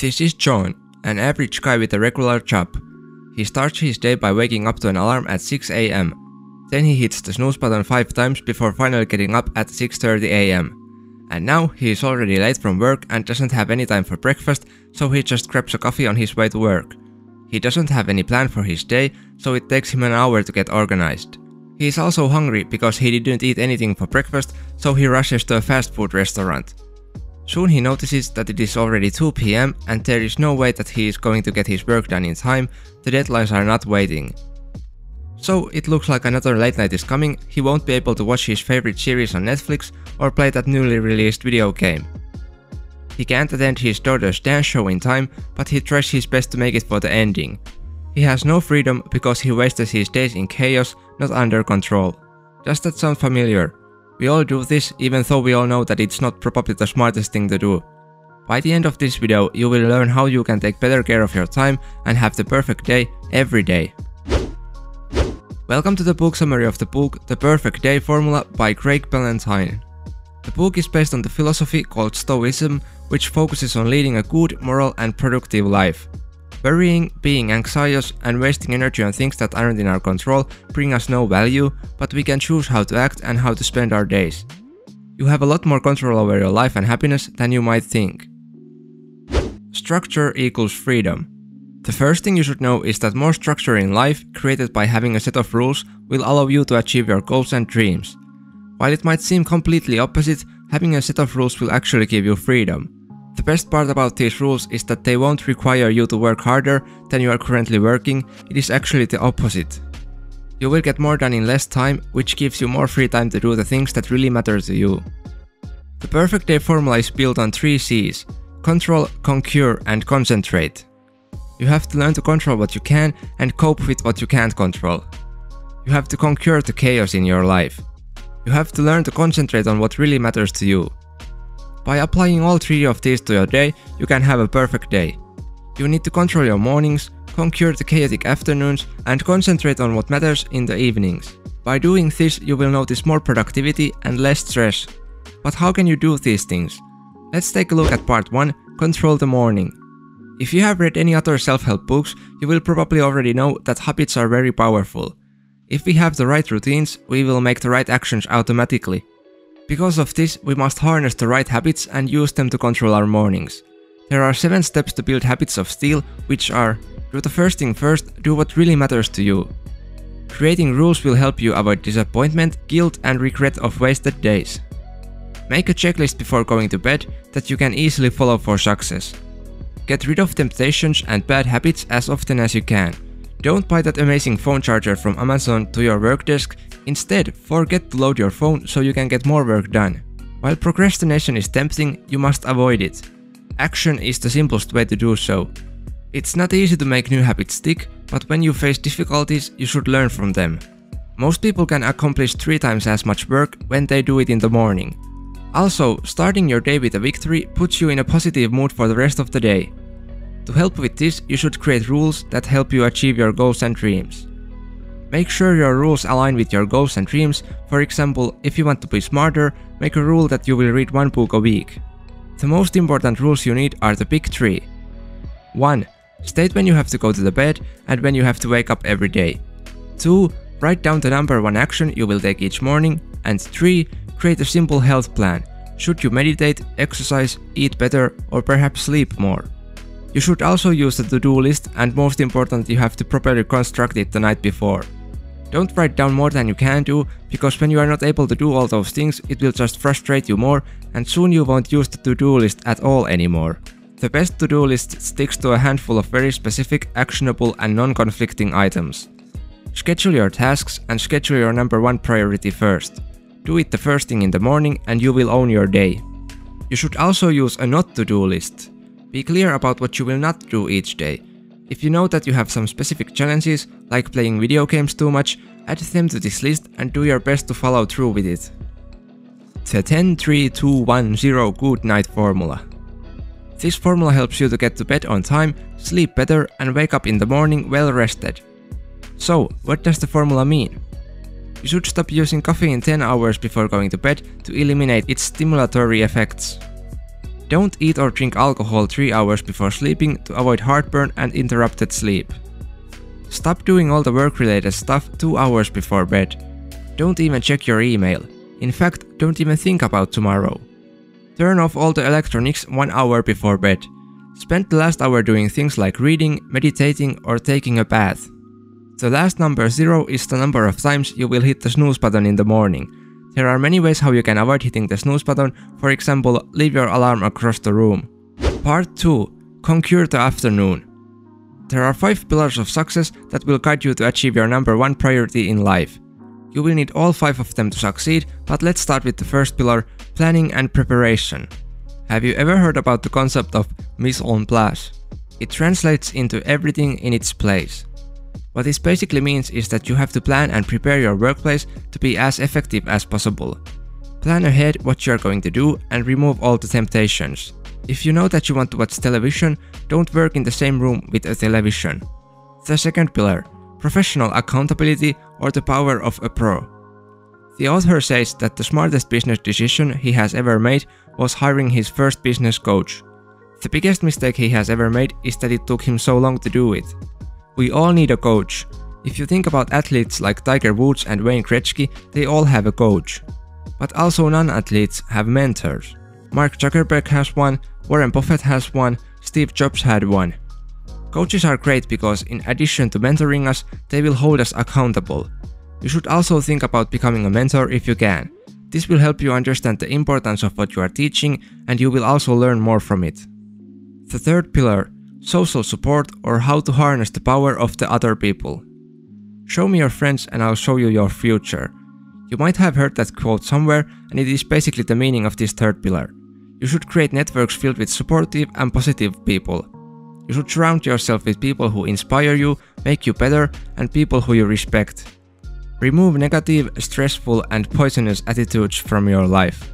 This is John, an average guy with a regular job. He starts his day by waking up to an alarm at 6 am. Then he hits the snooze button 5 times before finally getting up at 6.30 am. And now he is already late from work and doesn't have any time for breakfast, so he just grabs a coffee on his way to work. He doesn't have any plan for his day, so it takes him an hour to get organized. He is also hungry because he didn't eat anything for breakfast, so he rushes to a fast food restaurant. Soon he notices that it is already 2 pm and there is no way that he is going to get his work done in time, the deadlines are not waiting. So it looks like another late night is coming, he won't be able to watch his favorite series on Netflix or play that newly released video game. He can't attend his daughter's dance show in time, but he tries his best to make it for the ending. He has no freedom because he wastes his days in chaos, not under control. Does that sound familiar? We all do this even though we all know that it's not probably the smartest thing to do. By the end of this video, you will learn how you can take better care of your time and have the perfect day every day. Welcome to the book summary of the book The Perfect Day Formula by Craig Ballantyne. The book is based on the philosophy called Stoicism, which focuses on leading a good, moral and productive life. Worrying, being anxious, and wasting energy on things that aren't in our control bring us no value, but we can choose how to act and how to spend our days. You have a lot more control over your life and happiness than you might think. Structure equals freedom. The first thing you should know is that more structure in life, created by having a set of rules, will allow you to achieve your goals and dreams. While it might seem completely opposite, having a set of rules will actually give you freedom. The best part about these rules is that they won't require you to work harder than you are currently working, it is actually the opposite. You will get more done in less time, which gives you more free time to do the things that really matter to you. The perfect day formula is built on three C's control, conquer, and concentrate. You have to learn to control what you can and cope with what you can't control. You have to conquer the chaos in your life. You have to learn to concentrate on what really matters to you. By applying all three of these to your day, you can have a perfect day. You need to control your mornings, conquer the chaotic afternoons, and concentrate on what matters in the evenings. By doing this, you will notice more productivity and less stress. But how can you do these things? Let's take a look at part 1 Control the Morning. If you have read any other self-help books, you will probably already know that habits are very powerful. If we have the right routines, we will make the right actions automatically. Because of this, we must harness the right habits and use them to control our mornings. There are 7 steps to build habits of steel, which are Do the first thing first, do what really matters to you. Creating rules will help you avoid disappointment, guilt and regret of wasted days. Make a checklist before going to bed that you can easily follow for success. Get rid of temptations and bad habits as often as you can. Don't buy that amazing phone charger from Amazon to your work desk, instead forget to load your phone so you can get more work done. While procrastination is tempting, you must avoid it. Action is the simplest way to do so. It's not easy to make new habits stick, but when you face difficulties, you should learn from them. Most people can accomplish 3 times as much work when they do it in the morning. Also, starting your day with a victory puts you in a positive mood for the rest of the day. To help with this, you should create rules that help you achieve your goals and dreams. Make sure your rules align with your goals and dreams, for example, if you want to be smarter, make a rule that you will read one book a week. The most important rules you need are the big three. 1. State when you have to go to the bed and when you have to wake up every day. 2. Write down the number one action you will take each morning. And 3. Create a simple health plan. Should you meditate, exercise, eat better, or perhaps sleep more? You should also use the to-do list and most important you have to properly construct it the night before. Don't write down more than you can do, because when you are not able to do all those things, it will just frustrate you more and soon you won't use the to-do list at all anymore. The best to-do list sticks to a handful of very specific, actionable and non-conflicting items. Schedule your tasks and schedule your number one priority first. Do it the first thing in the morning and you will own your day. You should also use a not to-do list. Be clear about what you will not do each day. If you know that you have some specific challenges, like playing video games too much, add them to this list and do your best to follow through with it. The 10-3-2-1-0 Good Night Formula. This formula helps you to get to bed on time, sleep better and wake up in the morning well rested. So, what does the formula mean? You should stop using caffeine 10 hours before going to bed to eliminate its stimulatory effects. Don't eat or drink alcohol 3 hours before sleeping to avoid heartburn and interrupted sleep. Stop doing all the work related stuff 2 hours before bed. Don't even check your email. In fact, don't even think about tomorrow. Turn off all the electronics 1 hour before bed. Spend the last hour doing things like reading, meditating or taking a bath. The last number 0 is the number of times you will hit the snooze button in the morning, there are many ways how you can avoid hitting the snooze button, for example, leave your alarm across the room. Part 2. Conquer the afternoon. There are 5 pillars of success that will guide you to achieve your number 1 priority in life. You will need all 5 of them to succeed, but let's start with the first pillar, planning and preparation. Have you ever heard about the concept of mise en place? It translates into everything in its place. What this basically means is that you have to plan and prepare your workplace to be as effective as possible. Plan ahead what you are going to do and remove all the temptations. If you know that you want to watch television, don't work in the same room with a television. The second pillar, professional accountability or the power of a pro. The author says that the smartest business decision he has ever made was hiring his first business coach. The biggest mistake he has ever made is that it took him so long to do it. We all need a coach. If you think about athletes like Tiger Woods and Wayne Gretzky, they all have a coach. But also non-athletes have mentors. Mark Zuckerberg has one, Warren Buffett has one, Steve Jobs had one. Coaches are great because in addition to mentoring us, they will hold us accountable. You should also think about becoming a mentor if you can. This will help you understand the importance of what you are teaching and you will also learn more from it. The third pillar, social support, or how to harness the power of the other people. Show me your friends and I'll show you your future. You might have heard that quote somewhere and it is basically the meaning of this third pillar. You should create networks filled with supportive and positive people. You should surround yourself with people who inspire you, make you better, and people who you respect. Remove negative, stressful, and poisonous attitudes from your life.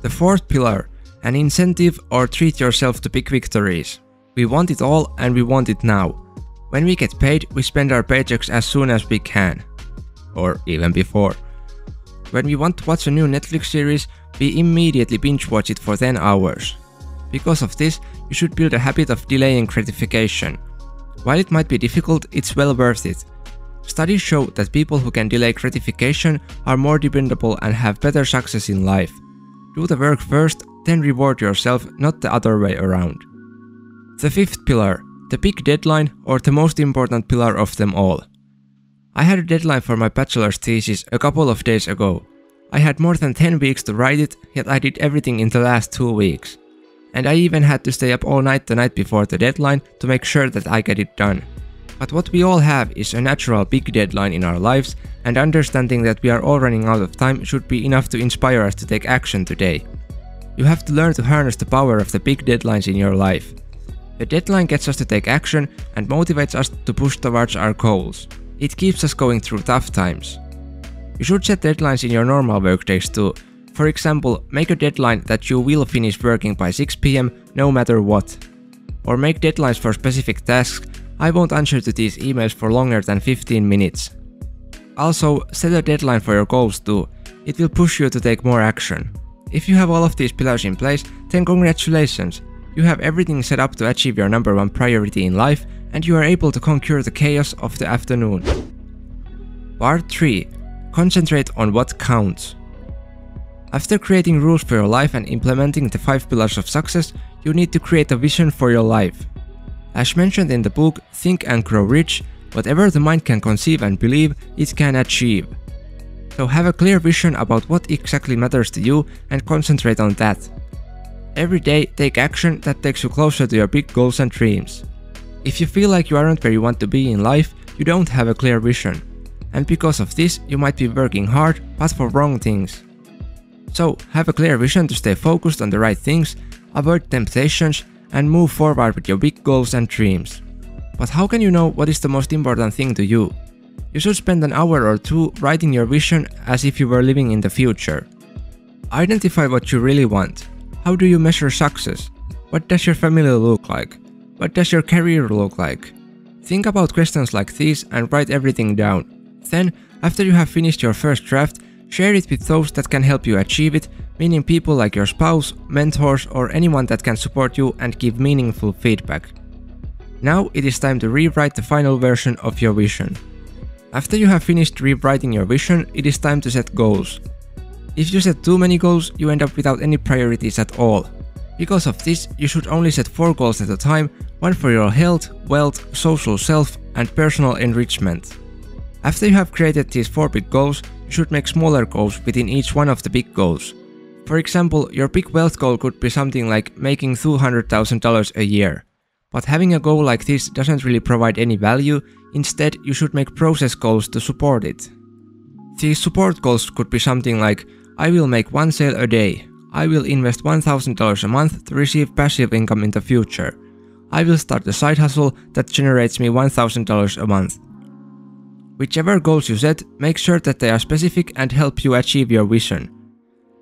The fourth pillar, an incentive or treat yourself to big victories. We want it all and we want it now. When we get paid, we spend our paychecks as soon as we can. Or even before. When we want to watch a new Netflix series, we immediately binge watch it for 10 hours. Because of this, you should build a habit of delaying gratification. While it might be difficult, it's well worth it. Studies show that people who can delay gratification are more dependable and have better success in life. Do the work first, then reward yourself, not the other way around. The fifth pillar, the big deadline or the most important pillar of them all. I had a deadline for my bachelor's thesis a couple of days ago. I had more than 10 weeks to write it, yet I did everything in the last 2 weeks. And I even had to stay up all night the night before the deadline to make sure that I get it done. But what we all have is a natural big deadline in our lives, and understanding that we are all running out of time should be enough to inspire us to take action today. You have to learn to harness the power of the big deadlines in your life. The deadline gets us to take action and motivates us to push towards our goals. It keeps us going through tough times. You should set deadlines in your normal workdays too. For example, make a deadline that you will finish working by 6 pm no matter what. Or make deadlines for specific tasks. I won't answer to these emails for longer than 15 minutes. Also, set a deadline for your goals too. It will push you to take more action. If you have all of these pillars in place, then congratulations, you have everything set up to achieve your number one priority in life and you are able to conquer the chaos of the afternoon. Part 3. Concentrate on what counts. After creating rules for your life and implementing the 5 pillars of success, you need to create a vision for your life. As mentioned in the book Think and Grow Rich, whatever the mind can conceive and believe, it can achieve. So have a clear vision about what exactly matters to you and concentrate on that. Every day, take action that takes you closer to your big goals and dreams. If you feel like you aren't where you want to be in life, you don't have a clear vision. And because of this, you might be working hard, but for wrong things. So, have a clear vision to stay focused on the right things, avoid temptations, and move forward with your big goals and dreams. But how can you know what is the most important thing to you? You should spend an hour or two writing your vision as if you were living in the future. Identify what you really want, how do you measure success? What does your family look like? What does your career look like? Think about questions like these and write everything down. Then, after you have finished your first draft, share it with those that can help you achieve it meaning people like your spouse, mentors, or anyone that can support you and give meaningful feedback. Now it is time to rewrite the final version of your vision. After you have finished rewriting your vision, it is time to set goals. If you set too many goals, you end up without any priorities at all. Because of this, you should only set 4 goals at a time, one for your health, wealth, social self, and personal enrichment. After you have created these 4 big goals, you should make smaller goals within each one of the big goals. For example, your big wealth goal could be something like making $200,000 a year. But having a goal like this doesn't really provide any value, instead you should make process goals to support it. These support goals could be something like I will make one sale a day, I will invest $1000 a month to receive passive income in the future, I will start a side hustle that generates me $1000 a month. Whichever goals you set, make sure that they are specific and help you achieve your vision.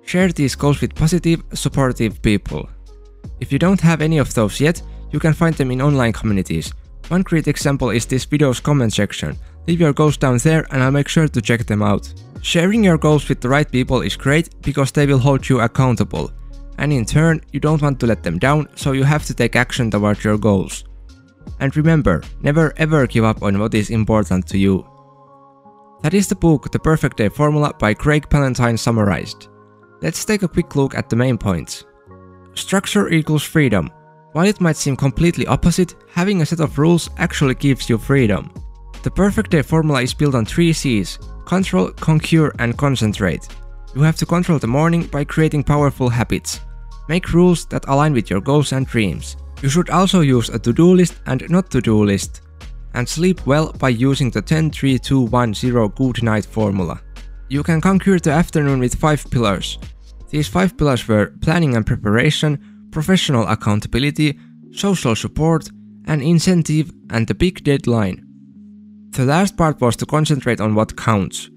Share these goals with positive, supportive people. If you don't have any of those yet, you can find them in online communities. One great example is this video's comment section. Leave your goals down there and I'll make sure to check them out. Sharing your goals with the right people is great because they will hold you accountable. And in turn, you don't want to let them down, so you have to take action towards your goals. And remember, never ever give up on what is important to you. That is the book The Perfect Day Formula by Craig Ballantyne summarized. Let's take a quick look at the main points. Structure equals freedom. While it might seem completely opposite, having a set of rules actually gives you freedom. The perfect day formula is built on three C's control, conquer, and concentrate. You have to control the morning by creating powerful habits. Make rules that align with your goals and dreams. You should also use a to-do list and not to-do list. And sleep well by using the 10-3-2-1-0 good night formula. You can conquer the afternoon with 5 pillars. These 5 pillars were planning and preparation, professional accountability, social support, an incentive, and the big deadline. The last part was to concentrate on what counts.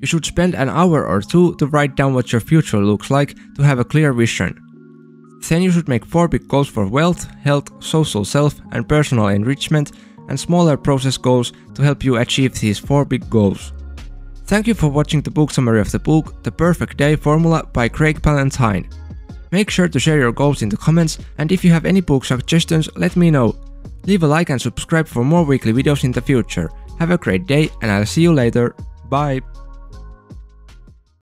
You should spend an hour or two to write down what your future looks like to have a clear vision. Then you should make 4 big goals for wealth, health, social self, and personal enrichment, and smaller process goals to help you achieve these 4 big goals. Thank you for watching the book summary of the book The Perfect Day Formula by Craig Ballantyne. Make sure to share your goals in the comments and if you have any book suggestions let me know. Leave a like and subscribe for more weekly videos in the future. Have a great day and I'll see you later. Bye!